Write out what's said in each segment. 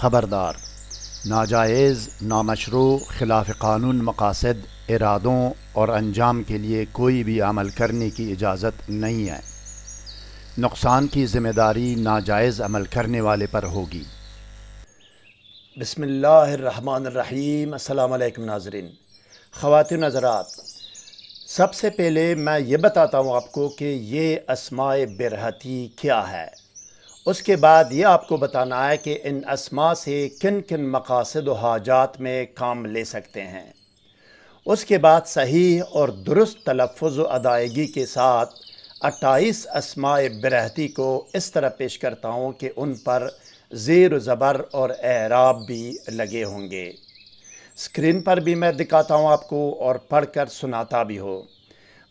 خبردار۔ ناجائز، نامشروع، خلاف قانون، مقاصد، ارادوں اور انجام کے لیے کوئی بھی عمل کرنے کی اجازت نہیں ہے۔ نقصان کی ذمہ داری ناجائز عمل کرنے والے پر ہوگی۔ بسم اللہ الرحمن الرحیم۔ السلام علیکم ناظرین۔ خواتین نظرات سب سے پہلے میں یہ بتاتا ہوں آپ کو کہ یہ اسماء برہتی کیا ہے۔ اس کے بعد یہ آپ کو بتانا ہے کہ ان اسماء سے کن کن مقاصد و حاجات میں کام لے سکتے ہیں۔ اس کے بعد صحیح اور درست تلفظ و ادائیگی کے ساتھ اٹھائیس اسماء برہتی کو اس طرح پیش کرتا ہوں کہ ان پر زیر و زبر اور اعراب بھی لگے ہوں گے۔ اسکرین پر بھی میں دکھاتا ہوں آپ کو اور پڑھ کر سناتا بھی ہو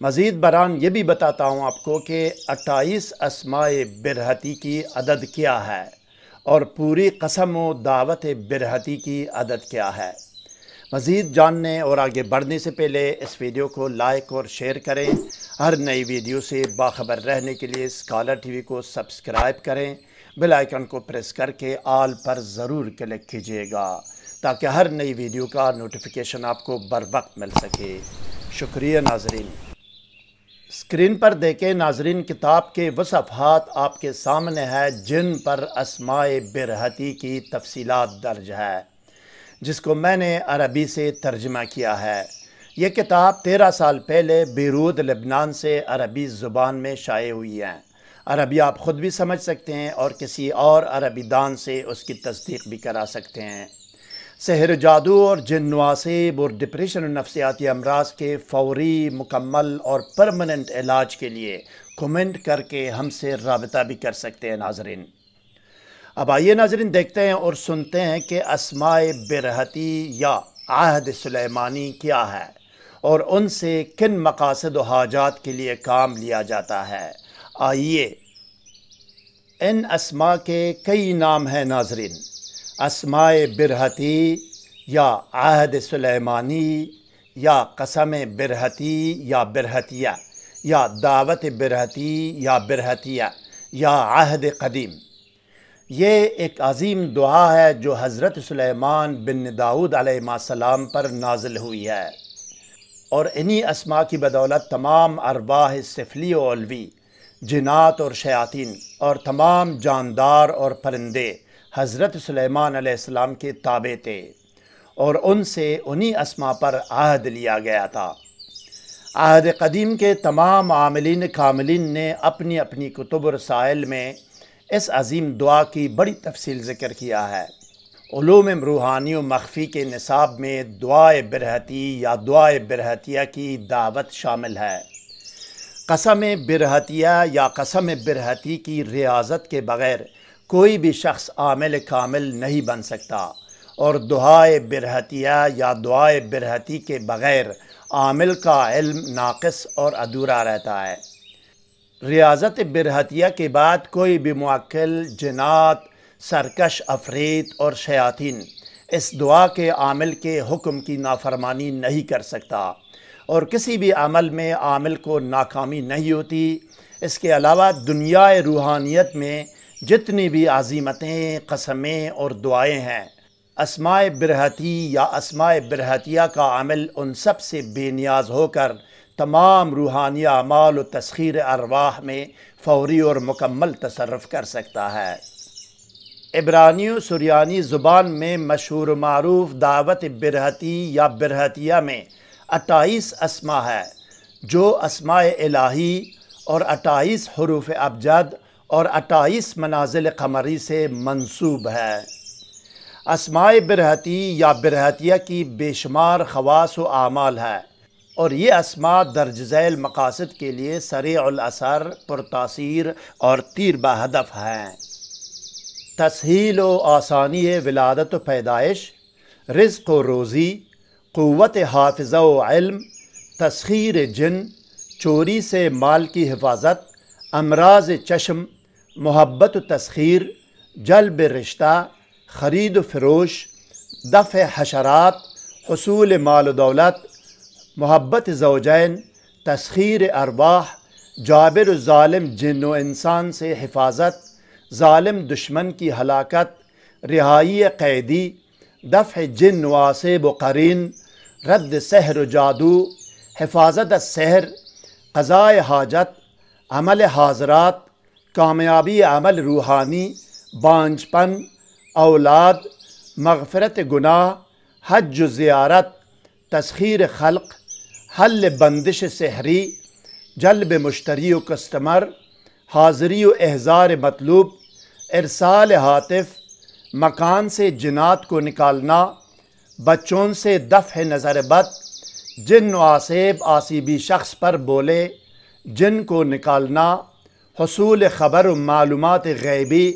مزید بران یہ بھی بتاتا ہوں آپ کو کہ اٹھائیس اسماء برہتی کی عدد کیا ہے اور پوری قسم و دعوت برہتی کی عدد کیا ہے۔ مزید جاننے اور آگے بڑھنے سے پہلے اس ویڈیو کو لائک اور شیئر کریں۔ ہر نئی ویڈیو سے باخبر رہنے کے لیے اسکالر ٹی وی کو سبسکرائب کریں۔ بل آئیکن کو پریس کر کے آل پر ضرور کلک کیجیے گا تاکہ ہر نئی ویڈیو کا نوٹیفیکیشن آپ کو بر وقت مل سکے۔ شکریہ ناظرین۔ اسکرین پر دیکھیں ناظرین، کتاب کے وہ صفحات آپ کے سامنے ہے جن پر اسماء برہتی کی تفصیلات درج ہے جس کو میں نے عربی سے ترجمہ کیا ہے۔ یہ کتاب تیرہ سال پہلے بیرود لبنان سے عربی زبان میں شائع ہوئی ہے۔ عربی آپ خود بھی سمجھ سکتے ہیں اور کسی اور عربی دان سے اس کی تصدیق بھی کرا سکتے ہیں۔ سحر جادو اور جن نواسب اور ڈپریشن اور نفسیاتی امراض کے فوری، مکمل اور پرمننٹ علاج کے لیے کومنٹ کر کے ہم سے رابطہ بھی کر سکتے ہیں ناظرین۔ اب آئیے ناظرین دیکھتے ہیں اور سنتے ہیں کہ اسماء برہتی یا عہد سلیمانی کیا ہے اور ان سے کن مقاصد و حاجات کے لیے کام لیا جاتا ہے۔ آئیے ان اسماء کے کئی نام ہیں ناظرین۔ اسماء برہتی یا عہد سلیمانی یا قسم برہتی یا برہتیہ یا دعوت برہتی یا برہتیہ یا عہد قدیم۔ یہ ایک عظیم دعا ہے جو حضرت سلیمان بن داود علیہ السلام پر نازل ہوئی ہے۔ اور انہی اسماء کی بدولت تمام ارواح سفلی و علوی، جنات اور شیاطین اور تمام جاندار اور پرندے حضرت سلیمان علیہ السلام کے تابع تھے اور ان سے انہی اسما پر عہد لیا گیا تھا۔ عہد قدیم کے تمام عاملین کاملین نے اپنی اپنی کتب رسائل میں اس عظیم دعا کی بڑی تفصیل ذکر کیا ہے۔ علوم روحانی و مخفی کے نصاب میں دعائے برہتی یا دعائے برہتیہ کی دعوت شامل ہے۔ قسم برہتیہ یا قسم برہتی کی ریاضت کے بغیر کوئی بھی شخص عامل کامل نہیں بن سکتا اور دعائے برہتیہ یا دعائے برہتی کے بغیر عامل کا علم ناقص اور ادھورا رہتا ہے۔ ریاضت برہتیہ کے بعد کوئی بھی معقل جنات، سرکش، افریت اور شیاطین اس دعا کے عامل کے حکم کی نافرمانی نہیں کر سکتا اور کسی بھی عمل میں عامل کو ناکامی نہیں ہوتی۔ اس کے علاوہ دنیا روحانیت میں جتنی بھی عظیمتیں، قسمیں اور دعائیں ہیں، اسماء برہتی یا اسماء برہتیہ کا عمل ان سب سے بے نیاز ہو کر تمام روحانی اعمال و تسخیر ارواح میں فوری اور مکمل تصرف کر سکتا ہے۔ عبرانی و سریانی زبان میں مشہور و معروف دعوت برہتی یا برہتیہ میں اٹھائیس اسما ہے جو اسماء الہی اور اٹھائیس حروف ابجد اور اٹھائیس منازل قمری سے منصوب ہے۔ اسماء برہتی یا برہتیہ کی بے شمار خواص و اعمال ہے۔ اور یہ اسماء درج ذیل مقاصد کے لیے سریع الاثر، پرتاثیر اور تیر بہدف ہیں۔ تسہیل و آسانی ولادت و پیدائش، رزق و روزی، قوت حافظہ و علم، تسخیر جن، چوری سے مال کی حفاظت، امراض چشم محبت و تسخیر، جلب رشتہ، خرید و فروش، دفع حشرات، حصول مال و دولت، محبت زوجین، تسخیر ارواح، جابر و ظالم جن و انسان سے حفاظت، ظالم دشمن کی ہلاکت، رہائی قیدی، دفع جن واسب و قرین، رد سحر و جادو، حفاظت سحر، قضاء حاجت، عمل حاضرات کامیابی عمل روحانی، بانجپن، اولاد، مغفرت گناہ، حج و زیارت، تسخیر خلق، حل بندش سحری، جلب مشتری و کسٹمر، حاضری و احزار مطلوب، ارسال حاطف، مکان سے جنات کو نکالنا، بچوں سے دفع نظر بد، جن و آصیب آصیبی شخص پر بولے، جن کو نکالنا۔ حصول خبر و معلومات غیبی،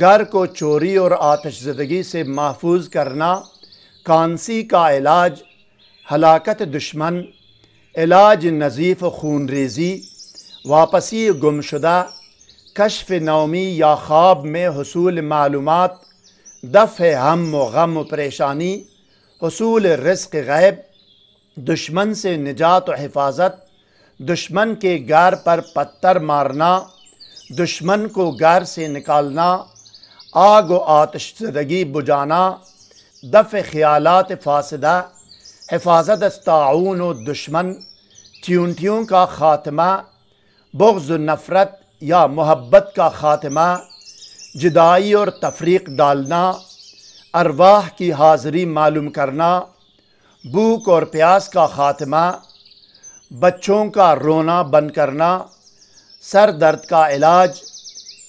گھر کو چوری اور آتش زدگی سے محفوظ کرنا، کانسی کا علاج، ہلاکت دشمن، علاج نظیف خون ریزی، واپسی گمشدہ، کشف نومی یا خواب میں حصول معلومات، دفع ہم و غم و پریشانی، حصول رزق غیب، دشمن سے نجات و حفاظت دشمن کے گار پر پتھر مارنا، دشمن کو گار سے نکالنا، آگ و آتش زدگی بجانا، دفع خیالات فاسدہ، حفاظت استعاون و دشمن، چیونٹیوں کا خاتمہ، بغض و نفرت یا محبت کا خاتمہ، جدائی اور تفریق ڈالنا، ارواح کی حاضری معلوم کرنا، بھوک اور پیاس کا خاتمہ بچوں کا رونا بند کرنا، سر درد کا علاج،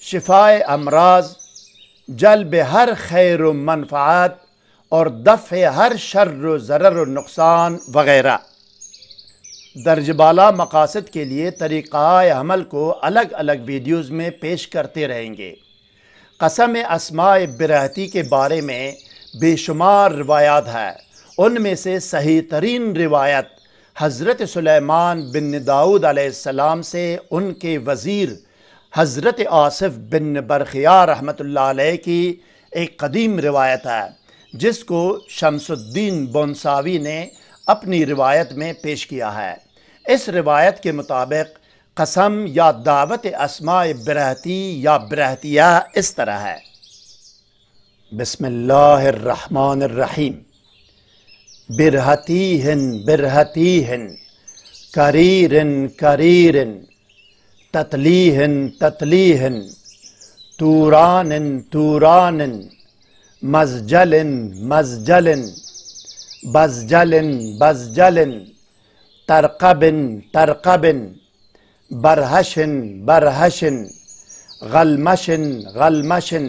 شفائے امراض، جلب ہر خیر و منفعات اور دفع ہر شر و ضرر و نقصان وغیرہ۔ درج بالا مقاصد کے لیے طریقہ عمل کو الگ الگ ویڈیوز میں پیش کرتے رہیں گے۔ قسم اسماء برہتی کے بارے میں بے شمار روایات ہے ان میں سے صحیح ترین روایت حضرت سلیمان بن داؤد علیہ السلام سے ان کے وزیر حضرت آصف بن برخیار رحمۃ اللہ علیہ کی ایک قدیم روایت ہے، جس کو شمس الدین بونساوی نے اپنی روایت میں پیش کیا ہے۔ اس روایت کے مطابق قسم یا دعوت اسماء برہتی یا برہتیہ اس طرح ہے۔ بسم اللہ الرحمن الرحیم۔ برهتیهن برهتیهن کریرن کریرن تتلیهن تتلیهن تورانن تورانن مزجلن مزجلن بزجلن بزجلن ترقبن ترقبن برهشن برهشن غلمشن غلمشن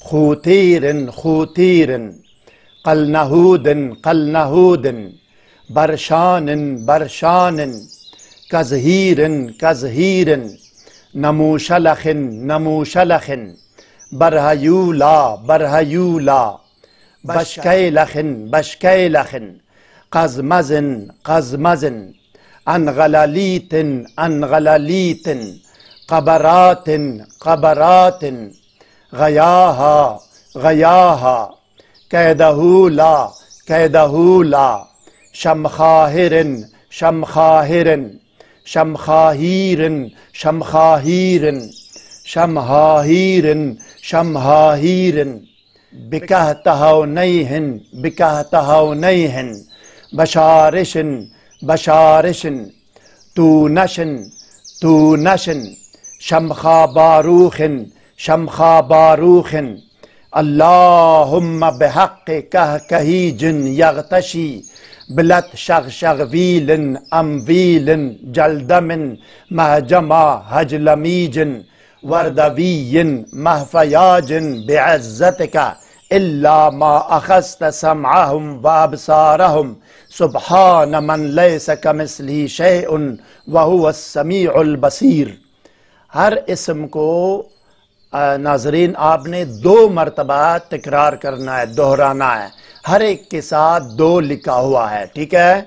خوتیرن خوتیرن. قل نهودن قل نهودن برشانن برشانن كزهيرن كزهيرن نموشلخن نموشلخن برهيولا برهيولا بشكيلخن بشكيلخن قزمزن قزمزن أنغلاليتن أنغلاليتن قبرات قبرات غياها غياها كيده لا كيده لا. شمخاهر شمخاهر شمخاهير شمخاهير شمهاهير شمهاهير بكهتهونيهن بكهتهونيهن. بشارش بشارش تونشن تونشن. شمخا باروخن شمخا باروخن اللهم بحق كهكهيج يغتشي بلت شغ شغشغفيل أمفيل جلدم مهجما هجلميج وردوي مهفياج بعزتك إلا ما أخذت سمعهم وأبصارهم. سبحان من ليس كمثله شيء وهو السميع البصير. هر اسم کو ناظرین، آپ نے دو مرتبہ تکرار کرنا ہے، دہرانا ہے۔ ہر ایک کے ساتھ دو لکھا ہوا ہے، ٹھیک ہے؟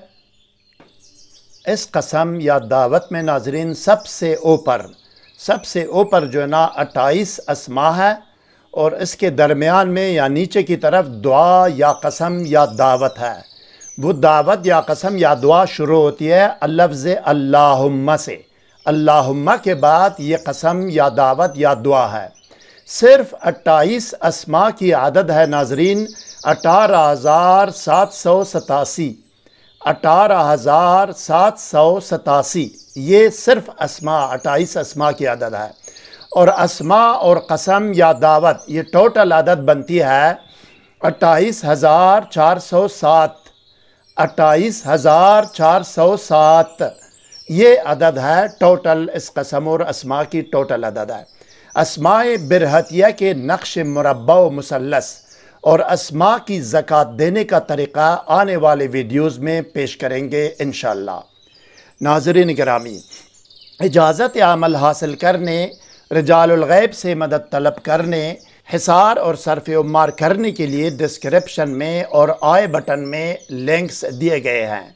اس قسم یا دعوت میں ناظرین، سب سے اوپر، سب سے اوپر جو ہے نا، اٹھائیس اسما ہے۔ اور اس کے درمیان میں یا نیچے کی طرف دعا یا قسم یا دعوت ہے۔ وہ دعوت یا قسم یا دعا شروع ہوتی ہے اللفظ اللہم سے۔ اللہم کے بعد یہ قسم یا دعوت یا دعا ہے۔ صرف اٹھائیس اسما کی عدد ہے ناظرین، اٹھارہ ہزار سات سو ستاسی۔ اٹھارہ ہزار سات سو ستاسی، یہ صرف اسما اٹھائیس اسما کی عدد ہے۔ اور اسما اور قسم یا دعوت، یہ ٹوٹل عدد بنتی ہے اٹھائیس ہزار چار سو سات۔ اٹھائیس ہزار چار سو سات، یہ عدد ہے ٹوٹل اس قسم اور اسما کی ٹوٹل عدد ہے۔ اسماء برحتیہ کے نقش مربع و مسلس اور اسما کی زکوٰۃ دینے کا طریقہ آنے والے ویڈیوز میں پیش کریں گے انشاءاللہ۔ ناظرین گرامی، اجازت عمل حاصل کرنے، رجال الغیب سے مدد طلب کرنے، حصار اور صرف عمار کرنے کے لیے ڈسکرپشن میں اور آئے بٹن میں لنکس دیے گئے ہیں۔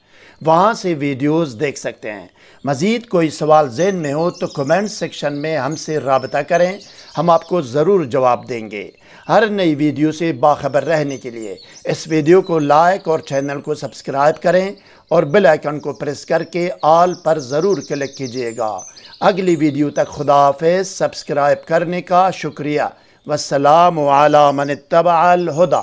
وہاں سے ویڈیوز دیکھ سکتے ہیں۔ مزید کوئی سوال ذہن میں ہو تو کمنٹ سیکشن میں ہم سے رابطہ کریں۔ ہم آپ کو ضرور جواب دیں گے۔ ہر نئی ویڈیو سے باخبر رہنے کے لیے اس ویڈیو کو لائک اور چینل کو سبسکرائب کریں اور بل آئیکن کو پریس کر کے آل پر ضرور کلک کیجیے گا۔ اگلی ویڈیو تک خدا حافظ۔ سبسکرائب کرنے کا شکریہ۔ والسلام علی من اتبع الہدہ